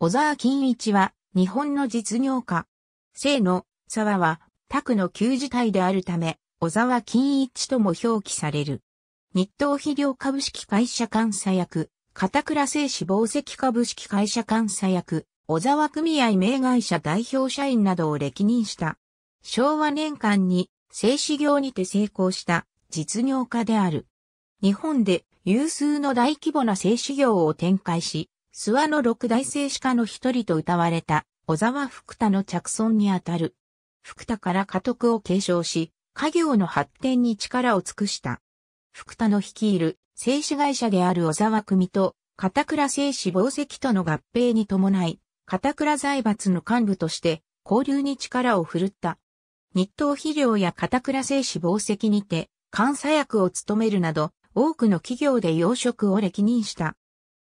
小沢金一は日本の実業家。姓の沢は宅の旧字体であるため、小沢金一とも表記される。日東肥料株式会社監査役、片倉製紙紡績株式会社監査役、小沢組合名会社代表社員などを歴任した。昭和年間に製紙業にて成功した実業家である。日本で有数の大規模な製紙業を展開し、諏訪の六大製紙家の一人と歌われた小沢福田の着村にあたる。福田から家督を継承し、家業の発展に力を尽くした。福田の率いる製紙会社である小沢組と片倉製紙紡績との合併に伴い、片倉財閥の幹部として交流に力を振るった。日東肥料や片倉製紙紡績にて監査役を務めるなど多くの企業で養殖を歴任した。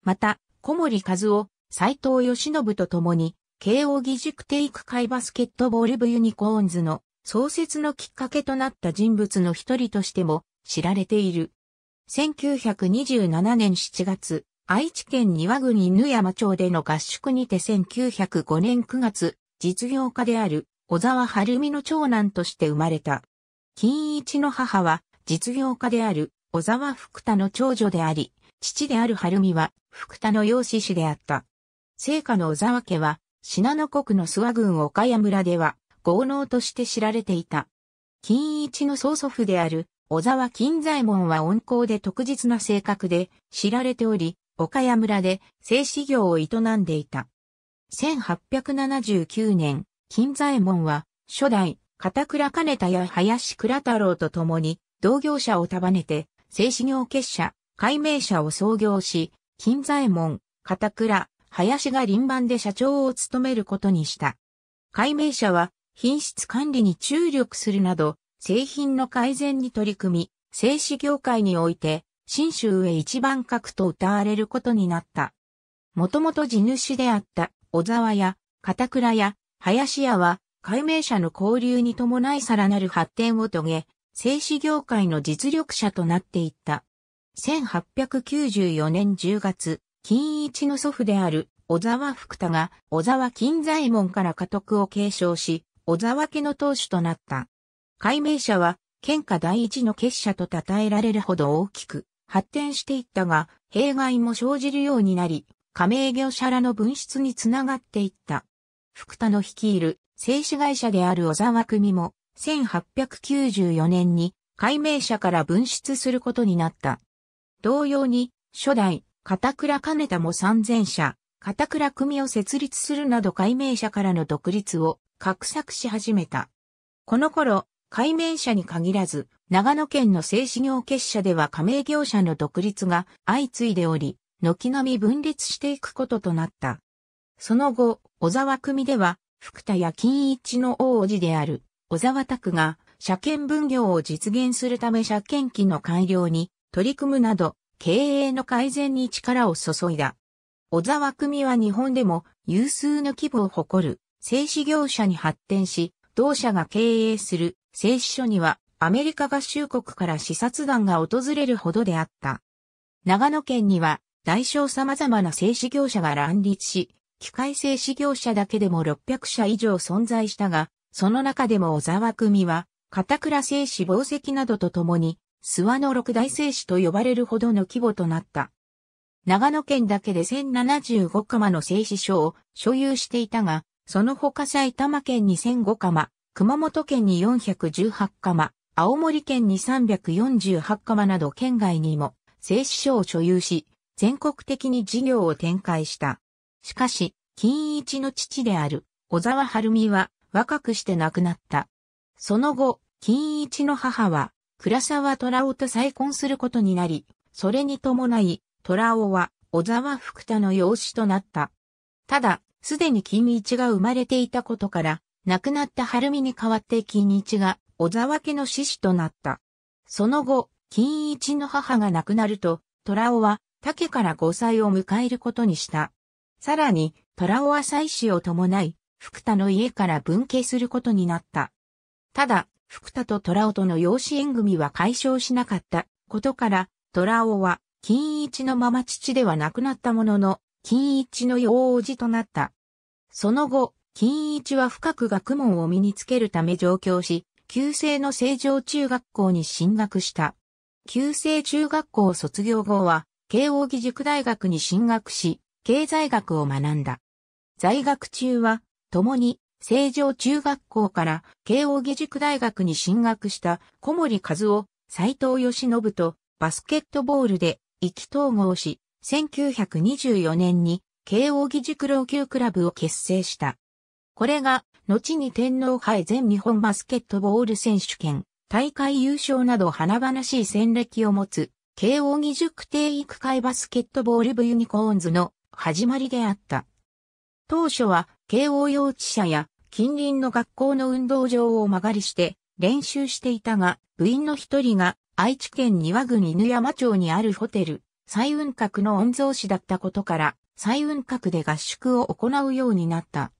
また、小森和夫、斎藤義信と共に、慶応義塾テイク会バスケットボール部ユニコーンズの創設のきっかけとなった人物の一人としても知られている。1927年7月、愛知県庭国犬山町での合宿にて1905年9月、実業家である小沢晴美の長男として生まれた。金一の母は実業家である小沢福田の長女であり、父である晴美は福田の養子氏であった。聖火の小沢家は信濃国の諏訪郡岡谷村では豪農として知られていた。金一の曽祖父である小沢金左衛門は温厚で特実な性格で知られており、岡谷村で製紙業を営んでいた。1879年、金左衛門は初代片倉金田や林倉太郎と共に同業者を束ねて製紙業結社、解明社を創業し、金左衛門、片倉、林が輪番で社長を務めることにした。解明社は品質管理に注力するなど、製品の改善に取り組み、製紙業界において、新州へ一番格と歌われることになった。もともと地主であった小沢や片倉や林屋は、解明者の交流に伴いさらなる発展を遂げ、製紙業界の実力者となっていった。1894年10月、金一の祖父である小沢福田が小沢金左衛門から家督を継承し、小沢家の当主となった。解明者は、県下第一の結社と称えられるほど大きく発展していったが、弊害も生じるようになり、加盟業者らの分出につながっていった。福田の率いる製紙会社である小沢組も、1894年に解明者から分出することになった。同様に、初代、片倉金田も三千社、片倉組を設立するなど解明者からの独立を画策し始めた。この頃、海面社に限らず、長野県の製紙業結社では加盟業者の独立が相次いでおり、軒並み分裂していくこととなった。その後、小沢組では、福田や金一の王子である、小沢拓が、車検分業を実現するため車検機の改良に取り組むなど、経営の改善に力を注いだ。小沢組は日本でも有数の規模を誇る製紙業者に発展し、同社が経営する製紙所にはアメリカ合衆国から視察団が訪れるほどであった。長野県には大小様々な製紙業者が乱立し、機械製紙業者だけでも600社以上存在したが、その中でも小沢組は、片倉製紙紡績などと共に、諏訪の六大製紙と呼ばれるほどの規模となった。長野県だけで1075釜の製紙所を所有していたが、その他埼玉県に1005釜、熊本県に418釜、青森県に348釜など県外にも製紙所を所有し、全国的に事業を展開した。しかし、金一の父である小沢晴美は若くして亡くなった。その後、金一の母は倉沢虎尾と再婚することになり、それに伴い、虎尾は小沢福田の養子となった。ただ、すでに金一が生まれていたことから、亡くなった晴美に代わって金一が小沢家の獅子となった。その後、金一の母が亡くなると、虎尾は竹から5歳を迎えることにした。さらに、虎尾は妻子を伴い、福田の家から分家することになった。ただ、福田と虎尾との養子縁組は解消しなかったことから、虎尾は金一のまま父ではなくなったものの、金一の養王子となった。その後、金一は深く学問を身につけるため上京し、旧制の成城中学校に進学した。旧制中学校卒業後は、慶応義塾大学に進学し、経済学を学んだ。在学中は、共に、成城中学校から慶応義塾大学に進学した小森和夫、斎藤義信とバスケットボールで意気統合し、1924年に慶応義塾老朽クラブを結成した。これが、後に天皇杯全日本バスケットボール選手権、大会優勝など華々しい戦歴を持つ、慶応義塾定育会バスケットボール部ユニコーンズの始まりであった。当初は、慶応幼稚舎や近隣の学校の運動場を間借りして練習していたが、部員の一人が愛知県庭郡犬山町にあるホテル、彩雲閣の御曹司だったことから、彩雲閣で合宿を行うようになった。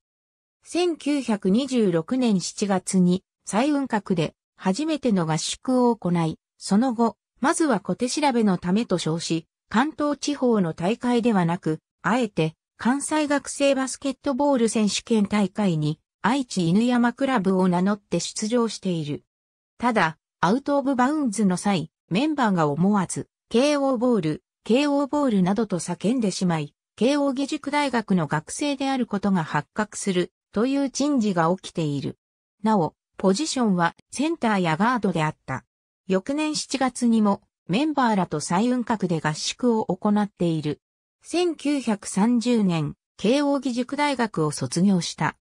1926年7月に彩雲閣で初めての合宿を行い、その後、まずは小手調べのためと称し、関東地方の大会ではなく、あえて関西学生バスケットボール選手権大会に愛知犬山クラブを名乗って出場している。ただ、アウトオブバウンズの際、メンバーが思わず、慶応ボール、慶応ボールなどと叫んでしまい、慶応義塾大学の学生であることが発覚するという珍事が起きている。なお、ポジションはセンターやガードであった。翌年7月にもメンバーらと再運閣で合宿を行っている。1930年、慶応義塾大学を卒業した。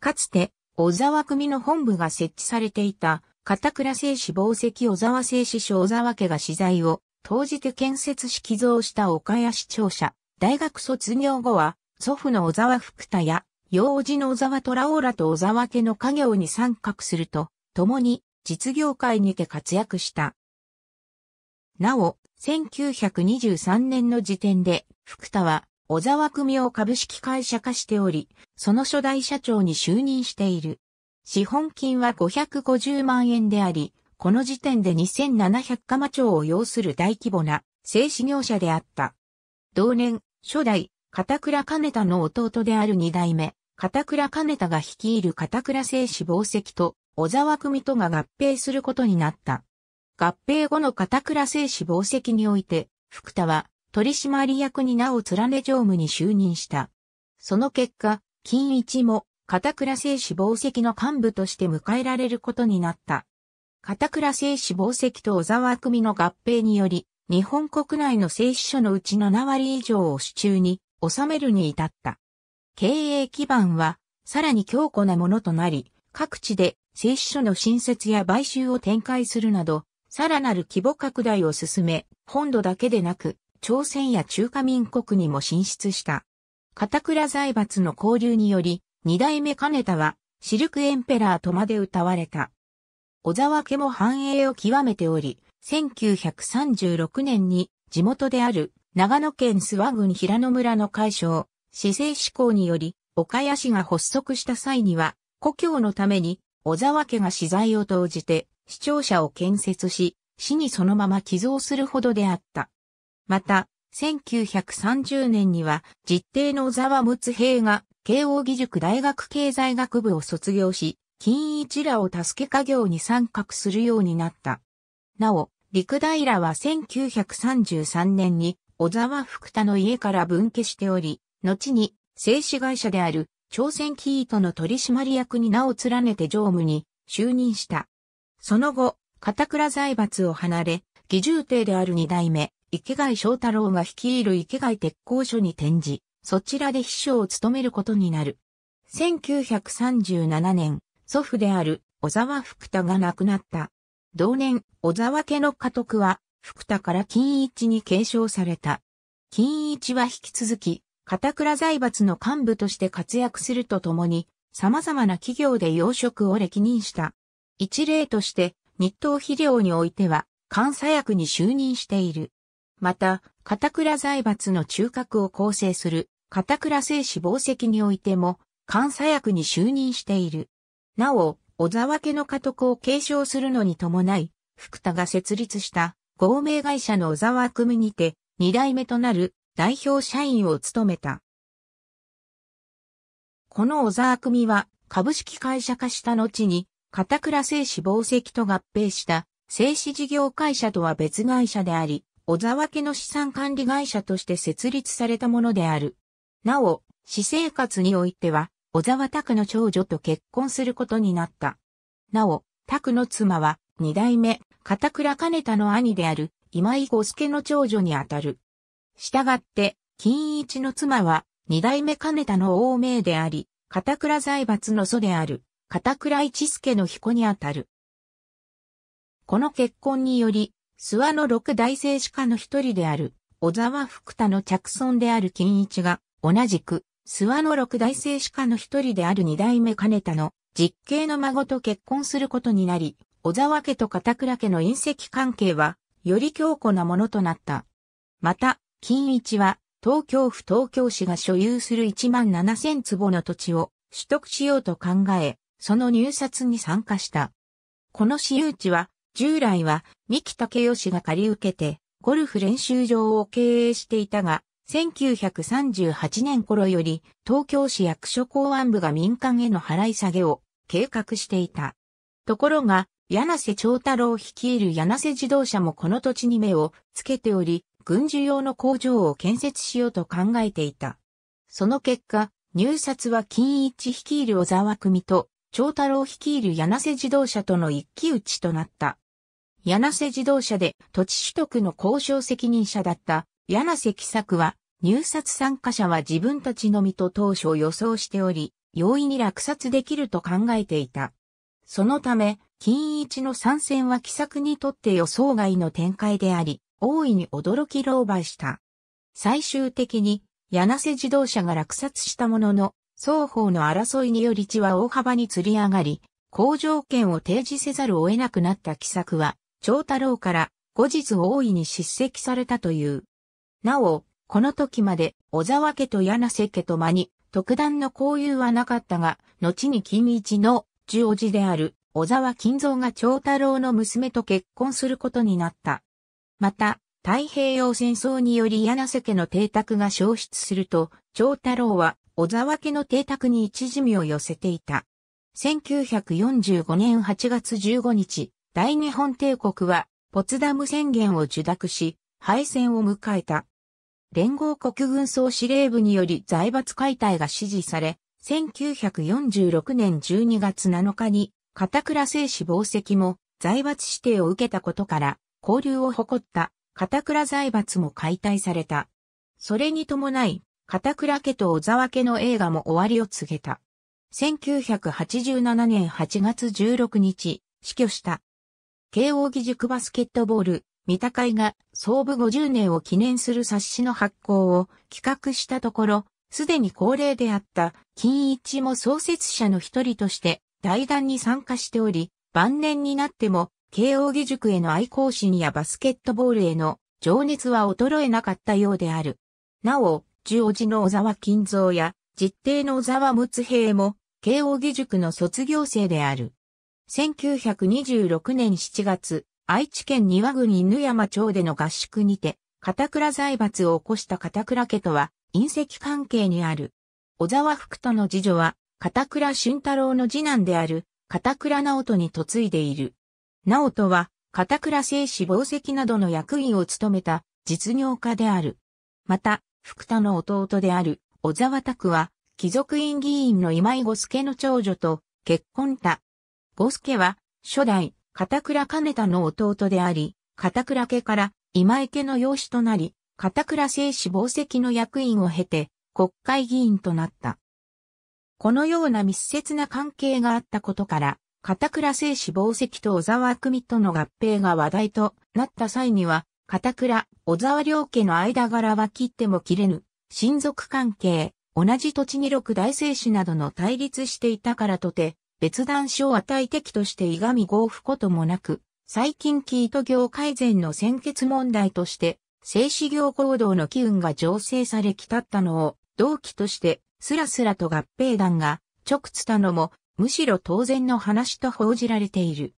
かつて、小沢組の本部が設置されていた、片倉製紙紡績小沢製紙所小沢家が資材を投じて建設し寄贈した岡谷市庁舎。大学卒業後は、祖父の小沢福田や、幼児の小沢虎オーラと小沢家の家業に参画すると、共に実業界にて活躍した。なお、1923年の時点で、福田は、小沢組を株式会社化しており、その初代社長に就任している。資本金は550万円であり、この時点で2700カマ町を要する大規模な製紙業者であった。同年、初代、片倉金田の弟である二代目、片倉金田が率いる片倉製紙紡績と小沢組とが合併することになった。合併後の片倉製紙紡績において、福田は取締役に名を連ね常務に就任した。その結果、金一も片倉製紙紡績の幹部として迎えられることになった。片倉製紙紡績と小沢組の合併により、日本国内の製紙所のうちの7割以上を手中に収めるに至った。経営基盤はさらに強固なものとなり、各地で製紙所の新設や買収を展開するなど、さらなる規模拡大を進め、本土だけでなく、朝鮮や中華民国にも進出した。片倉財閥の交流により、二代目金田は、シルクエンペラーとまで歌われた。小沢家も繁栄を極めており、1936年に地元である長野県諏訪郡平野村の会所、市政志向により、岡谷市が発足した際には、故郷のために小沢家が資材を投じて市庁舎を建設し、市にそのまま寄贈するほどであった。また、1930年には実定の小沢睦平が慶応義塾大学経済学部を卒業し、金一らを助け家業に参画するようになった。なお、陸平は1933年に小沢福田の家から分家しており、後に製紙会社である朝鮮キートの取締役に名を連ねて常務に就任した。その後、片倉財閥を離れ、義重帝である二代目、池貝翔太郎が率いる池貝鉄工所に転じ、そちらで秘書を務めることになる。1937年、祖父である小沢福田が亡くなった。同年、小沢家の家督は、福田から金一に継承された。金一は引き続き、片倉財閥の幹部として活躍するとともに、様々な企業で養殖を歴任した。一例として日東肥料においては監査役に就任している。また、片倉財閥の中核を構成する片倉製紙紡績においても監査役に就任している。なお、小沢家の家督を継承するのに伴い、福田が設立した合名会社の小沢組にて二代目となる代表社員を務めた。この小沢組は株式会社化した後に片倉製紙紡績と合併した製紙事業会社とは別会社であり、小沢家の資産管理会社として設立されたものである。なお、私生活においては、小沢拓の長女と結婚することになった。なお、拓の妻は、二代目、片倉金田の兄である、今井五助の長女にあたる。したがって、金一の妻は、二代目金田の王名であり、片倉財閥の祖である、片倉一助の彦にあたる。この結婚により、諏訪の六大政治家の一人である、小沢福田の着村である金一が、同じく、諏訪の六大政治家の一人である二代目金田の実刑の孫と結婚することになり、小沢家と片倉家の隕石関係は、より強固なものとなった。また、金一は、東京府東京市が所有する1万7000坪の土地を取得しようと考え、その入札に参加した。この私有地は、従来は三木武義が借り受けて、ゴルフ練習場を経営していたが、1938年頃より東京市役所公安部が民間への払い下げを計画していた。ところが、柳瀬長太郎率いる柳瀬自動車もこの土地に目をつけており、軍需用の工場を建設しようと考えていた。その結果、入札は金一率いる小沢組と長太郎率いる柳瀬自動車との一騎打ちとなった。柳瀬自動車で土地取得の交渉責任者だった柳瀬喜作は入札参加者は自分たちのみと当初予想しており、容易に落札できると考えていた。そのため、金一の参戦は奇策にとって予想外の展開であり、大いに驚き狼狽した。最終的に、柳瀬自動車が落札したものの、双方の争いにより地は大幅に釣り上がり、工場権を提示せざるを得なくなった奇策は、長太郎から後日大いに叱責されたという。なお、この時まで小沢家と柳瀬家と間に特段の交友はなかったが、後に君一の十おじである小沢金蔵が長太郎の娘と結婚することになった。また、太平洋戦争により柳瀬家の邸宅が消失すると、長太郎は小沢家の邸宅に一時味を寄せていた。1945年8月15日、大日本帝国はポツダム宣言を受諾し、敗戦を迎えた。連合国軍総司令部により財閥解体が指示され、1946年12月7日に片倉製紙紡績も財閥指定を受けたことから交流を誇った片倉財閥も解体された。それに伴い、片倉家と小沢家の映画も終わりを告げた。1987年8月16日、死去した。慶応義塾バスケットボール、三鷹会が創部50年を記念する冊子の発行を企画したところ、すでに恒例であった金一も創設者の一人として大団に参加しており、晩年になっても慶応義塾への愛好心やバスケットボールへの情熱は衰えなかったようである。なお、十王子の小沢金蔵や実定の小沢睦平も慶応義塾の卒業生である。1926年7月、愛知県庭国犬山町での合宿にて、片倉財閥を起こした片倉家とは隕石関係にある。小沢福人の次女は、片倉俊太郎の次男である、片倉直人に嫁いでいる。直人は、片倉製紙紡績などの役員を務めた実業家である。また、福田の弟である小沢拓は、貴族院議員の今井五助の長女と結婚た。五助は、初代片倉金田の弟であり、片倉家から今池の養子となり、片倉製紙紡績の役員を経て国会議員となった。このような密接な関係があったことから、片倉製紙紡績と小沢組との合併が話題となった際には、片倉、小沢両家の間柄は切っても切れぬ、親族関係、同じ土地に六大聖子などの対立していたからとて、別段書を与え敵としていがみ合不こともなく、最近キート業改善の先決問題として、静止業行動の機運が醸成されきたったのを、同期として、スラスラと合併団が、直つたのも、むしろ当然の話と報じられている。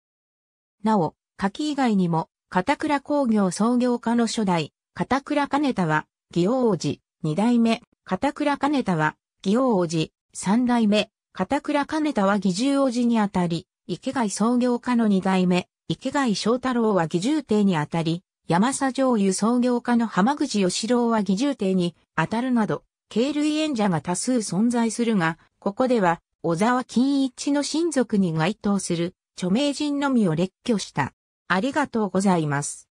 なお、柿以外にも、片倉工業創業家の初代、片倉金田は、義王王子、二代目、片倉金田は、義王王子、三代目、片倉金田は義重王子にあたり、池貝創業家の二代目、池貝正太郎は義重帝にあたり、山佐醤油創業家の浜口義郎は義重帝にあたるなど、経類縁者が多数存在するが、ここでは、小沢金一の親族に該当する著名人のみを列挙した。ありがとうございます。